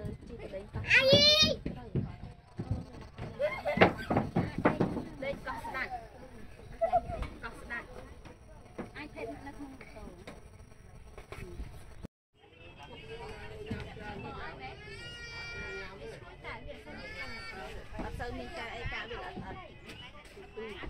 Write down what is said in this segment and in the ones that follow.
លើជីកលេងកោះអាយលេងកោះស្ដាច់កោះស្ដាច់អាចទេនៅក្នុងម៉ូតូអត់ទៅមានការអីការវាអត់អត់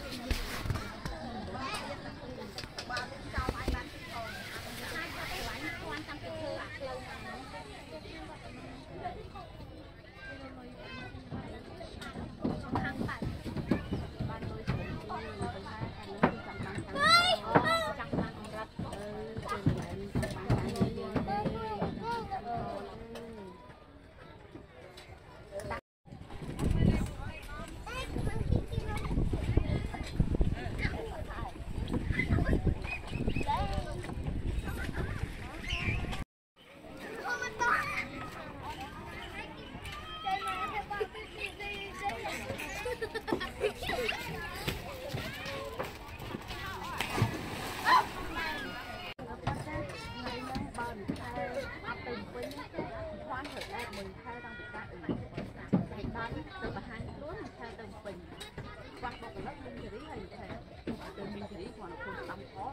tân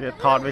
Việt thọt với